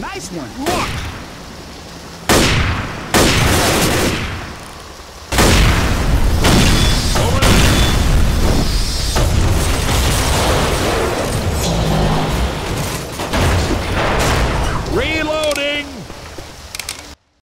Nice one. Look.